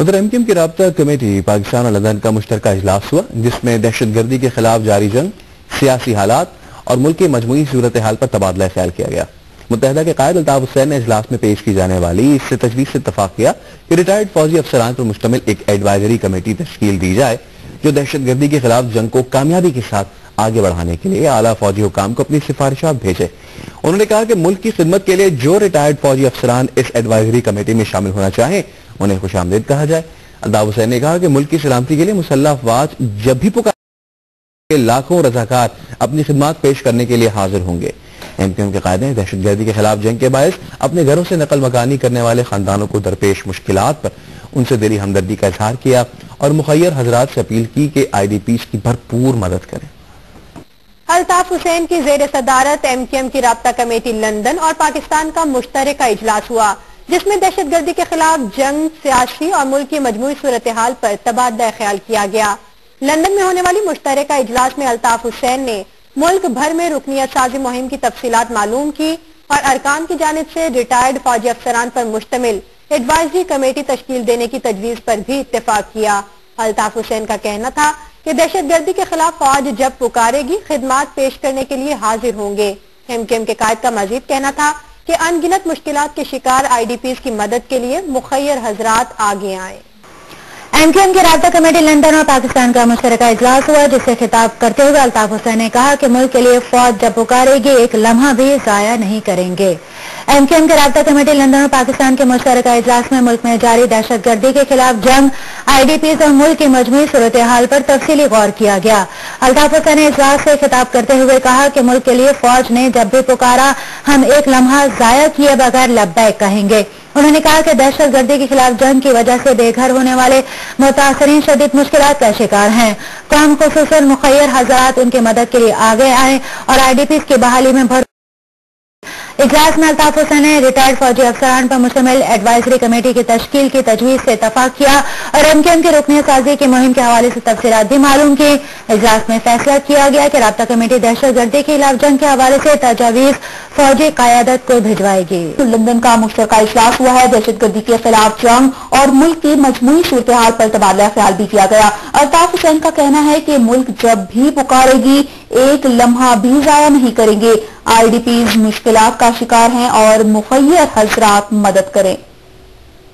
ادھر M Q M کی رابطہ کمیٹی پاکستان اور لندن کا مشترکہ اجلاس ہوا، جس میں دہشت گردی کے خلاف جاری جنگ، سیاسی حالات اور ملک کی مجموعی صورتحال پر تبادلہ خیال کیا گیا۔ متحدہ کے قائد الطاف حسین نے اجلاس میں پیش کی جانے والی اس سے تجویز سے اتفاق کیا کہ ریٹائرڈ فوجی افسران پر مشتمل ایک ایڈوائزری کمیٹی تشکیل دی جائے، جو دہشت گردی کے خلاف جنگ کو کامیابی کے ساتھ آگے بڑھانے کے لیے اعلیٰ فوجی حکام کو اپنی سفارشات بھیجے۔ انہوں نے کہا کہ ملک کی خدمت کے لیے جو ریٹائرڈ فوجی افسران اس ایڈوائزری کمیٹی میں شامل ہونا چاہیں انہیں خوش آمدید کہا جائے۔ الطاف حسین نے کہا کہ ملک کی سلامتی کے لیے مسلح افواج جب بھی پکار لاکھوں رضاکار اپنی خدمات پیش کرنے کے لیے حاضر ہوں گے۔ ایم کیو ایم کے قائدیں دہشت گردی کے خلاف جنگ کے باعث اپنے گھروں سے نقل مکانی کرنے والے خاندانوں کو درپیش مشکلات پر ان سے دلی ہمدردی کا اظہار کیا اور مخیر حضرات سے اپیل کی کہ آئی ڈی پیس کی بھرپور مدد کریں۔ الطاف حسین کی زیر صدارت ایم کیو ایم کی رابطہ کمیٹی لندن اور پاکستان کا مشترکہ اجلاس ہوا۔ جس میں دہشت گردی کے خلاف جنگ، سیاسی اور ملک کی مجموعی صورتحال پر تبادلہ خیال کیا گیا۔ لندن میں ہونے والی مشترکہ اجلاس میں الطاف حسین نے ملک بھر میں رکنیت سازی مہم کی تفصیلات معلوم کی اور ارکان کی جانب سے ریٹائرڈ فوجی افسران پر مشتمل ایڈوائزری کمیٹی تشکیل دینے کی تجویز پر بھی اتفاق کیا۔ الطاف حسین کا کہنا تھا کہ دہشت گردی کے خلاف فوج جب پکارے گی، خدمات پیش کرنے کے لیے حاضر ہوں گے۔ ایم کے ایم کے قائد کا مزید کہنا تھا کہ انگنت مشکلات کے شکار آئی ڈی پیز کی مدد کے لیے مخیر حضرات آگے آئیں ایم کیو ایم کی رابطہ کمیٹی لندن اور پاکستان کا مشترکہ اجلاس ہوا، جس سے خطاب کرتے ہوئے الطاف حسین نے کہا کہ ملک کے لیے فوج جب پکارے گی، ایک لمحہ بھی ضائع نہیں کریں گے۔ ایم کیو ایم کے رابطہ کمیٹی لندن اور پاکستان کے مشترکہ اجلاس میں ملک میں جاری دہشت گردی کے خلاف جنگ، آئی ڈی پیز اور ملک کی مجموعی صورتحال پر تفصیلی غور کیا گیا۔ الطاف حسین نے اجلاس سے خطاب کرتے ہوئے کہا کہ ملک کے لیے فوج نے جب بھی پکارا، ہم ایک لمحہ ضائع کیے بغیر لبیک کہیں گے۔ انہوں نے کہا کہ دہشت گردی کے خلاف جنگ کی وجہ سے بے گھر ہونے والے متاثرین شدید مشکلات کا شکار ہیں۔ قوم خصوصاً مخیر حضرات ان کی مدد کے لیے آگے آئیں اور آئی ڈی پیز کی بحالی میں بھر اجلاس میں الطاف حسین نے ریٹائرڈ فوجی افسران پر مشتمل ایڈوائزری کمیٹی کی تشکیل کی تجویز سے اتفاق کیا اور ایم کے ایم کی رکنی سازی کی مہم کے حوالے سے تفصیلات بھی معلوم کی۔ اجلاس میں فیصلہ کیا گیا کہ رابطہ کمیٹی دہشت گردی کے خلاف جنگ کے حوالے سے تجاویز فوجی قیادت کو بھجوائے گی۔ لندن کا مشترکہ اجلاس ہوا ہے۔ دہشت گردی کے خلاف جنگ اور ملک کی مجموعی صورتحال پر تبادلہ خیال بھی کیا گیا۔ الطاف حسین کا کہنا ہے کہ ملک جب بھی پکارے گی، ایک لمحہ بھی ضائع نہیں کریں گے۔ آئی ڈی پیز مشکلات کا شکار ہیں اور مخیر حضرات مدد کریں۔